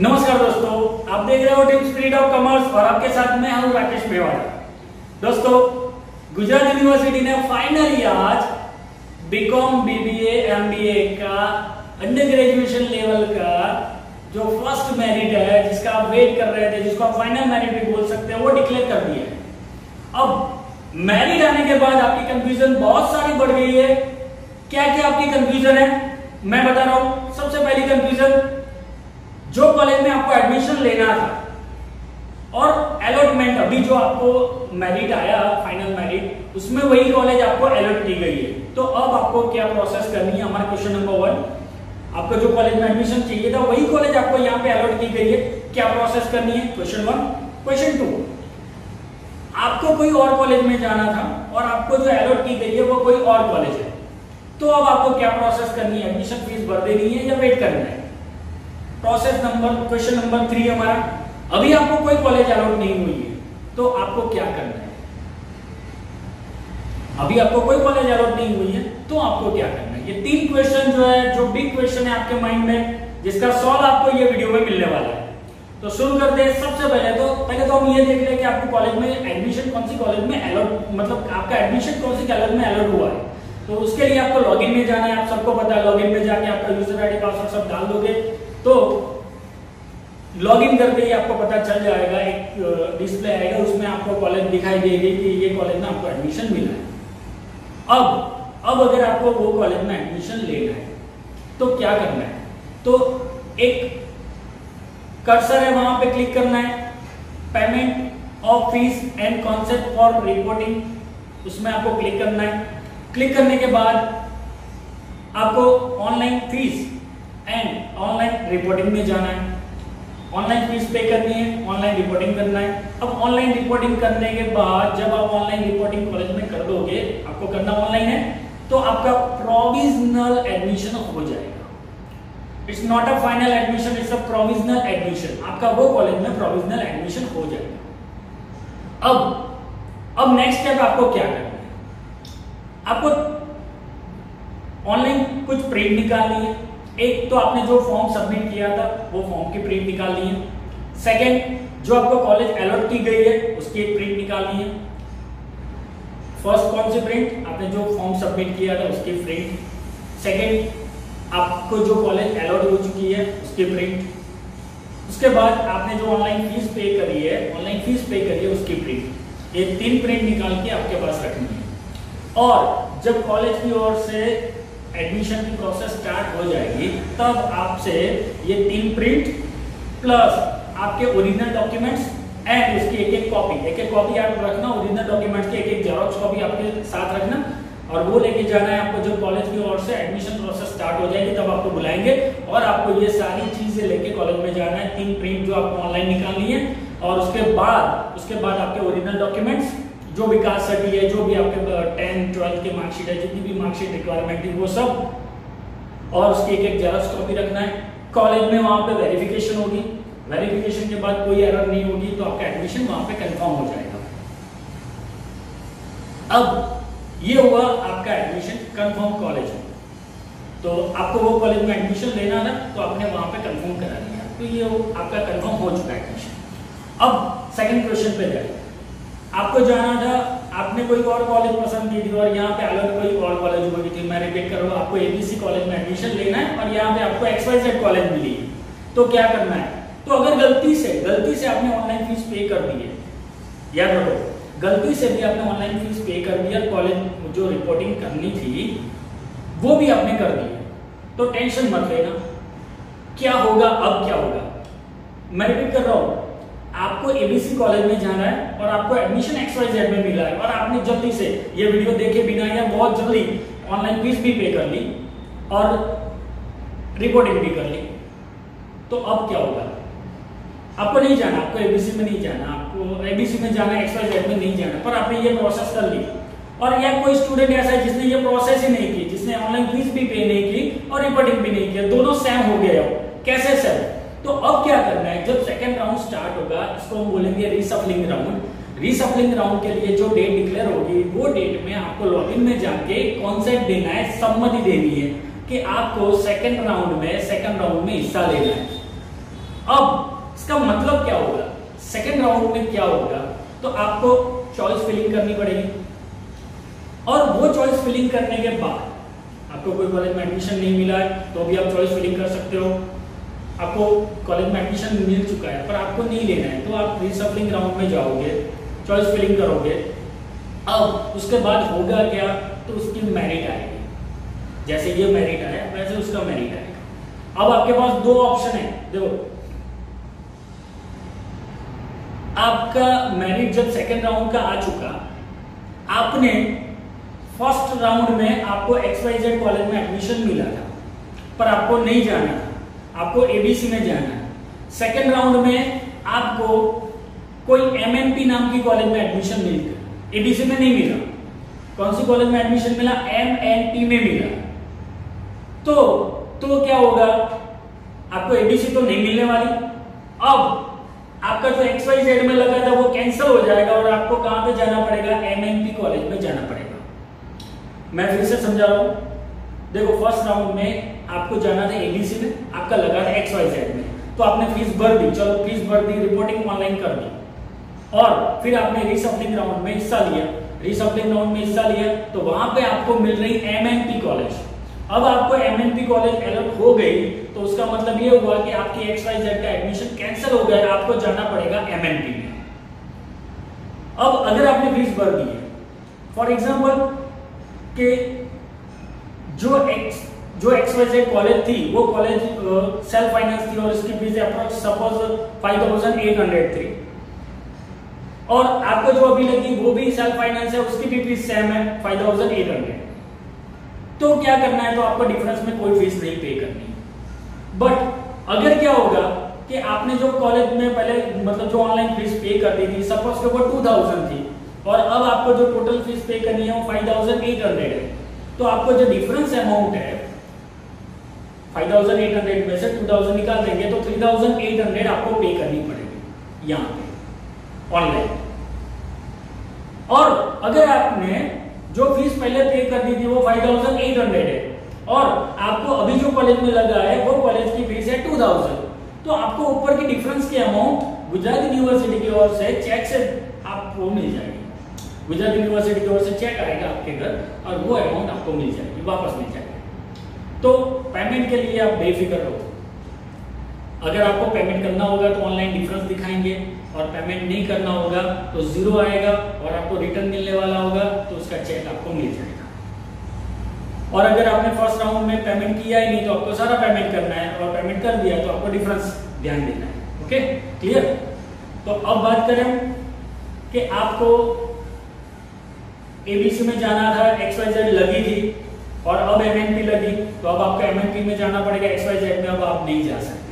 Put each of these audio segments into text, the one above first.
नमस्कार दोस्तों, आप देख रहे हो टीम स्पिरिट ऑफ़ कॉमर्स और आपके साथ मैं हूँ राकेश मेवाड़ा दोस्तों, गुजरात यूनिवर्सिटी ने फाइनली आज बीकॉम बीबीए एमबीए का अंडर ग्रेजुएशन लेवल का जो फ़र्स्ट मेरिट है, जिसका आप वेट कर रहे थे, जिसको आप फाइनल मेरिट भी बोल सकते हैं, वो डिक्लेयर कर दिया है। अब मेरिट आने के बाद आपकी कंफ्यूजन बहुत सारी बढ़ गई है। क्या क्या आपकी कंफ्यूजन है? मैं बता रहा हूँ, सबसे पहली कंफ्यूजन जो कॉलेज में आपको एडमिशन लेना था, और अलॉटमेंट अभी जो आपको मेरिट आया फाइनल मेरिट उसमें वही कॉलेज आपको अलॉट की गई है। तो अब आपको क्या प्रोसेस करनी है? हमारा क्वेश्चन नंबर वन आपको जो कॉलेज में एडमिशन चाहिए था, वही कॉलेज आपको यहाँ पे अलॉट की गई है। क्या प्रोसेस करनी है? क्वेश्चन वन क्वेश्चन टू आपको कोई और कॉलेज में जाना था, और आपको जो अलॉट की गई है, वो कोई और कॉलेज है। तो अब आपको क्या प्रोसेस करनी है? एडमिशन फ़ीस भर देनी है या वेट करना है? Process number question number three हमारा। अभी आपको कोई कॉलेज अलॉट नहीं हुई है तो आपको क्या करना है? अभी आपको कोई कॉलेज अलॉट नहीं हुई है तो आपको क्या करना है? ये तीन क्वेश्चन जो है, जो बिग क्वेश्चन है आपके माइंड में, जिसका सॉल्व आपको ये वीडियो में मिलने वाला है। तो शुरू करते हैं सबसे पहले तो पहले तो हम ये देख लें कि आपको कॉलेज में एडमिशन कौन सी कॉलेज में अलॉट मतलब आपका एडमिशन कौन सी कॉलेज में अलॉट हुआ है? तो उसके लिए आपको लॉगिन में जाना है, आप सबको पता है लॉगिन में जाके आपका यूज़र आईडी पासवर्ड सब डाल दोगे। तो लॉगिन करते ही आपको पता चल जाएगा, एक डिस्प्ले आएगा, उसमें आपको कॉलेज दिखाई देगी कि ये कॉलेज में आपको एडमिशन मिला है। अब अब अगर आपको वो कॉलेज में एडमिशन लेना है तो क्या करना है? तो एक कर्सर है, वहाँ पे क्लिक करना है। Payment of fees and consent for reporting उसमें आपको क्लिक करना है। क्लिक करने के बाद आपको online fees and online reporting में जाना है। ऑनलाइन फ़ीस पे करनी है ऑनलाइन रिपोर्टिंग करना है। अब ऑनलाइन रिपोर्टिंग करने के बाद जब आप ऑनलाइन रिपोर्टिंग कॉलेज में कर दोगे, आपको करना ऑनलाइन है तो आपका प्रोविजनल एडमिशन हो जाएगा। It's not a final admission it's a provisional admission आपका वो कॉलेज में प्रोविजनल एडमिशन हो जाएगा। अब अब नेक्स्ट स्टेप आपको क्या करना है? आपको ऑनलाइन कुछ प्रिंट निकालनी है। एक तो आपने जो फॉर्म सबमिट किया था, वो फॉर्म की प्रिंट निकालनी है। सेकेंड जो आपको कॉलेज अलॉट की गई है, उसकी एक प्रिंट निकालनी है। फ़र्स्ट कौन सी प्रिंट आपने जो फॉर्म सबमिट किया था, उसकी प्रिंट सेकंड आपको जो कॉलेज अलॉट हो चुकी है, उसकी प्रिंट उसके बाद आपने जो ऑनलाइन फ़ीस पे करी है ऑनलाइन फ़ीस पे करी है, उसकी प्रिंट ये तीन प्रिंट निकाल के आपके पास रखनी है। और जब कॉलेज की ओर से एडमिशन की प्रोसेस स्टार्ट हो जाएगी, तब आपसे ये तीन प्रिंट प्लस आपके ओरिजिनल डॉक्यूमेंट्स एंड उसकी एक एक कॉपी एक एक कॉपी आप रखना ओरिजिनल डॉक्यूमेंट्स की एक एक जेरोक्स कॉपी आपके साथ रखना और वो लेके जाना है आपको जब कॉलेज की ओर से एडमिशन प्रोसेस स्टार्ट हो जाएगी, तब आपको बुलाएँगे और आपको ये सारी चीज़ें लेके कॉलेज में जाना है, तीन प्रिंट जो आपको ऑनलाइन निकालनी है और उसके बाद उसके बाद आपके ओरिजिनल डॉक्यूमेंट्स जो भी कास्ट सर्टी है, जो भी आपके टेंथ ट्वेल्थ के मार्कशीट है, जितनी भी मार्कशीट रिक्वायरमेंट थी वो सब और उसकी एक एक जेरॉक्स कॉपी रखना है। कॉलेज में वहाँ पे वेरिफिकेशन होगी। वेरिफिकेशन के बाद कोई एरर नहीं होगी तो आपका एडमिशन वहाँ पे कंफर्म हो जाएगा। अब ये हुआ आपका एडमिशन कंफर्म कॉलेज में। तो आपको वो कॉलेज में एडमिशन लेना था तो आपने वहाँ पे कंफर्म करा लिया तो ये आपका कंफर्म हो चुका है एडमिशन अब सेकंड क्वेश्चन पे जाए आपको जाना था, आपने कोई और कॉलेज पसंद की थी और यहाँ पे अलग कोई और कॉलेज हुई थी, मैं रिपीट करूँ आपको एबीसी कॉलेज में एडमिशन लेना है और यहाँ पे आपको एक्सवाइजेड कॉलेज मिली है। तो क्या करना है? तो अगर गलती से गलती से आपने ऑनलाइन फ़ीस पे कर दी है, याद रखो, गलती से भी आपने ऑनलाइन फ़ीस पे कर दिया कॉलेज जो रिपोर्टिंग करनी थी, वो भी आपने कर दी तो टेंशन मत लेना, क्या होगा, अब क्या होगा? मैं रिपीट कर रहा हूँ आपको एबीसी कॉलेज में जाना है और आपको एडमिशन एक्सवाइजेड में मिला है। और आपने जल्दी से ये वीडियो देखे बिना या बहुत जल्दी ऑनलाइन फ़ीस भी पे कर ली और रिपोर्टिंग भी कर ली। तो अब क्या होगा? आपको नहीं जाना, आपको एबीसी में नहीं जाना, आपको एबीसी में जाना एक्सवाइजेड में नहीं जाना, पर आपने ये प्रोसेस कर ली। और या कोई स्टूडेंट ऐसा है जिसने ये प्रोसेस ही नहीं की, जिसने ऑनलाइन फ़ीस भी पे नहीं की और रिपोर्टिंग भी नहीं किया, दोनों सेम हो गए कैसे सेम तो अब क्या करना है? जब सेकेंड राउंड स्टार्ट होगा, इसको हम बोलेंगे रीसफलिंग राउंड रीसफलिंग राउंड के लिए जो डेट डिक्लेयर होगी, वो डेट में आपको लॉगिन में जाके कॉन्सेप्ट देना है, सम्मति देनी है कि आपको सेकेंड राउंड में सेकेंड राउंड में हिस्सा लेना है। अब इसका मतलब क्या होगा? सेकेंड राउंड में क्या होगा? तो आपको चॉइस फिलिंग करनी पड़ेगी। और वो चॉइस फिलिंग करने के बाद आपको कोई कॉलेज में एडमिशन नहीं मिला है तो भी आप चॉइस फिलिंग कर सकते हो। आपको कॉलेज में एडमिशन मिल चुका है, पर आपको नहीं लेना है तो आप रिसफलिंग राउंड में जाओगे चॉइस फिलिंग करोगे। अब उसके बाद होगा क्या? तो उसकी मेरिट आएगी। जैसे ये मेरिट आया, वैसे उसका मेरिट आएगा। अब आपके पास दो ऑप्शन है, देखो। आपका मेरिट जब सेकेंड राउंड का आ चुका, आपने फ़र्स्ट राउंड में आपको एक्सवाइजेड कॉलेज में एडमिशन मिला था, पर आपको नहीं जाना था। आपको एबीसी में जाना है। सेकेंड राउंड में आपको कोई एमएनपी नाम की कॉलेज में एडमिशन मिल। गया एबीसी में नहीं मिला। कौन सी कॉलेज में एडमिशन मिला? एम एन पी में मिला। तो तो क्या होगा? आपको एबीसी तो नहीं मिलने वाली। अब आपका जो एक्स वाई जेड में लगा था वो कैंसिल हो जाएगा और आपको कहाँ पे जाना पड़ेगा? एमएनपी कॉलेज में जाना पड़ेगा। मैं फिर से समझा रहा हूँ। देखो फ़र्स्ट राउंड में आपको जाना था एबीसी में, आपका लगा था एक्स वाई जेड में। तो आपने फ़ीस भर दी, चलो फ़ीस भर दी रिपोर्टिंग ऑनलाइन कर दी। और फिर आपने रिसफलिंग राउंड में हिस्सा लिया। रिसफलिंग राउंड में हिस्सा लिया तो वहाँ पे आपको मिल रही एमएनपी कॉलेज अब आपको एमएनपी कॉलेज अलर्ट हो गई तो उसका मतलब ये हुआ कि आपकी एक्स वाई जेड का एडमिशन कैंसिल हो गया, आपको जाना पड़ेगा एमएनपी में। अब अगर आपने फ़ीस भर दी है फॉर एग्ज़ाम्पल कि जो एक्स जो एक्स वाई जेड कॉलेज थी, वो कॉलेज सेल्फ फाइनेंस थी और इसकी fees approx suppose five thousand eight hundred थी और आपको जो अभी लगी, वो भी सेल्फ फाइनेंस है, उसकी भी फ़ीस सेम है फाइव थाउज़ेंड एट हंड्रेड तो क्या करना है तो आपको डिफरेंस में कोई फ़ीस नहीं पे करनी बट अगर क्या होगा कि आपने जो कॉलेज में पहले मतलब जो ऑनलाइन फ़ीस पे कर दी थी सपोज़ के वो टू थाउज़ेंड थी, और अब आपको जो टोटल फ़ीस पे करनी है, वो फाइव थाउज़ेंड एट हंड्रेड है. तो आपको जो डिफरेंस अमाउंट है फाइव थाउज़ेंड एट हंड्रेड में से टू थाउज़ेंड निकाल देंगे तो थ्री थाउज़ेंड एट हंड्रेड आपको पे करनी पड़ेगी, यहाँ पे ऑनलाइन और अगर आपने जो फ़ीस पहले पे कर दी थी वो फाइव थाउज़ेंड एट हंड्रेड है, और आपको अभी जो कॉलेज में लगा है वो कॉलेज की फ़ीस है टू थाउज़ेंड तो आपको ऊपर की डिफरेंस की अमाउंट गुजरात यूनिवर्सिटी की ओर से चेक से आपको मिल जाएगी। गुजरात यूनिवर्सिटी की ओर से चेक आएगा आपके घर और वो अमाउंट आपको मिल जाएगी, वापस मिल जाएगी। तो पेमेंट के लिए आप बेफिक्र रहो। अगर आपको पेमेंट करना होगा तो ऑनलाइन डिफरेंस दिखाएँगे और पेमेंट नहीं करना होगा तो ज़ीरो आएगा और आपको रिटर्न मिलने वाला होगा तो उसका चेक आपको मिल जाएगा। और अगर आपने फ़र्स्ट राउंड में पेमेंट किया ही नहीं तो आपको सारा पेमेंट करना है और पेमेंट कर दिया तो आपको डिफरेंस ध्यान देना है। ओके क्लियर तो अब बात करें कि आपको एबीसी में जाना था एक्स वाई जेड लगी थी और अब एमएनपी लगी तो अब आपको एमएनपी में जाना पड़ेगा एक्स वाई जेड में अब आप नहीं जा सकते।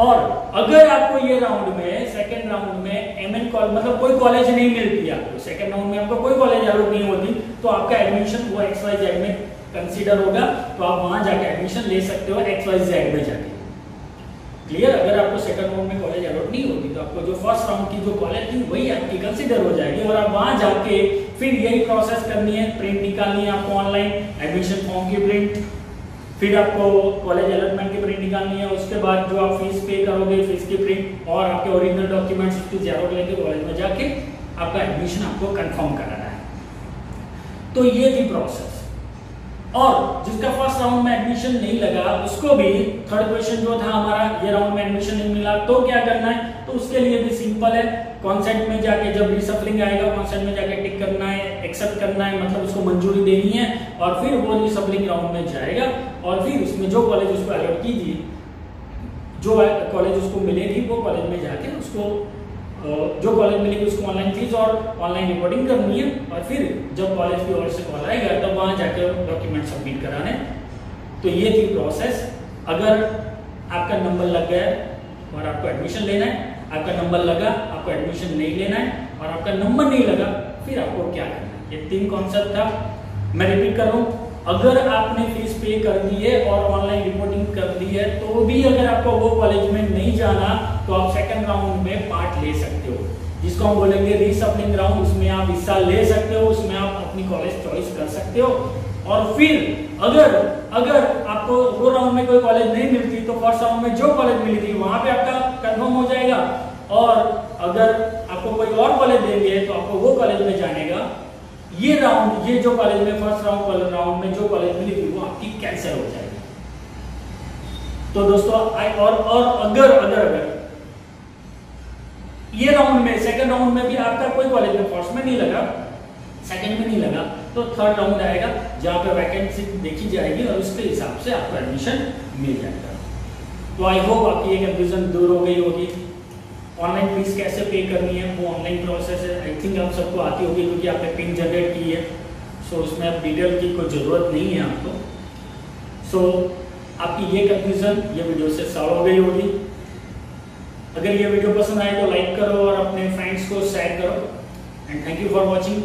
और अगर आपको ये राउंड में सेकेंड राउंड में एम एन कॉलेज मतलब कोई कॉलेज नहीं मिलती आपको सेकेंड राउंड में आपको कोई कॉलेज अलॉट नहीं होती तो आपका एडमिशन वो एक्स वाई जेड में कंसीडर होगा तो आप वहाँ जाके एडमिशन ले सकते हो एक्स वाई जेड में जाके। क्लियर अगर आपको सेकंड राउंड में कॉलेज अलॉट नहीं होती तो आपको जो फ़र्स्ट राउंड की जो कॉलेज थी, वही आपकी कंसीडर हो जाएगी, और आप वहाँ जाके फिर यही प्रोसेस करनी है प्रिंट निकालनी है आपको ऑनलाइन एडमिशन फॉर्म की प्रिंट फिर आपको कॉलेज अलॉटमेंट की प्रिंट निकालनी है, उसके बाद जो आप फ़ीस पे करोगे फ़ीस की प्रिंट और आपके ओरिजिनल डॉक्यूमेंट्स उसकी जेरोक लेके कॉलेज में जाके आपका एडमिशन आपको कंफर्म कराना है। तो ये थी प्रोसेस और जिसका फ़र्स्ट राउंड में एडमिशन नहीं लगा, उसको भी थर्ड क्वेश्चन जो था हमारा, ये राउंड में एडमिशन नहीं मिला तो क्या करना है? उसके लिए भी सिंपल है। कॉन्सेंट में जाके जब रिसफलिंग आएगा कॉन्सेंट में जाके टिक करना है एक्सेप्ट करना है मतलब उसको मंजूरी देनी है और फिर वो रिसफलिंग राउंड में जाएगा और फिर उसमें जो कॉलेज उसको अलॉट की थी जो कॉलेज उसको मिलेगी वो कॉलेज में जाके उसको जो कॉलेज मिलेगी उसको ऑनलाइन फ़ीस और ऑनलाइन रिपोर्टिंग करनी है और फिर जब कॉलेज की ओर से कॉल आएगा, तब वहाँ जाके डॉक्यूमेंट सबमिट कराने। तो ये थी प्रोसेस अगर आपका नंबर लग गया और आपको एडमिशन लेना है आपका नंबर लगा, आपको एडमिशन नहीं लेना है, और आपका नंबर नहीं लगा, फिर आपको क्या करना है? ये तीन कॉन्सेप्ट था। मैं रिपीट कर रहा हूँ। अगर आपने फ़ीस पे कर दी है और ऑनलाइन रिपोर्टिंग कर दी है तो भी अगर आपको वो कॉलेज में नहीं जाना तो आप सेकंड राउंड में पार्ट ले सकते हो। जिसको हम बोलेंगे रीसपलिंग राउंड उसमें आप हिस्सा ले सकते हो, उसमें आप अपनी कॉलेज चॉइस कर सकते हो। और फिर अगर अगर आपको वो राउंड में कोई कॉलेज नहीं मिलती तो फ़र्स्ट राउंड में जो कॉलेज मिली थी, वहाँ पे आपका कंफर्म हो जाएगा। और अगर आपको कोई और कॉलेज देंगे तो आपको वो कॉलेज में जाने का ये राउंड ये जो कॉलेज में फ़र्स्ट राउंड राउंड में जो कॉलेज मिली थी, वो आपकी कैंसिल हो जाएगी। तो दोस्तों, आई, और और अगर अगर अगर, ये राउंड में सेकंड राउंड में भी आपका कोई कॉलेज में फ़र्स्ट में नहीं लगा सेकंड में नहीं लगा तो थर्ड राउंड आएगा जहाँ पे वैकेंसी देखी जाएगी और उसके हिसाब से आपको एडमिशन मिल जाएगा। तो आई होप आपकी ये कंफ्यूजन दूर हो गई होगी। ऑनलाइन फ़ीस कैसे पे करनी है? वो ऑनलाइन प्रोसेस है। आई थिंक आप सबको आती होगी क्योंकि आपने पिन जनरेट की है। सो so, उसमें अब डिटेल की कोई ज़रूरत नहीं है आपको। सो so, आपकी ये कंफ्यूजन ये वीडियो से सॉल्व हो गई होगी। अगर ये वीडियो पसंद आए तो लाइक करो और अपने फ्रेंड्स को शेयर करो। And thank you for watching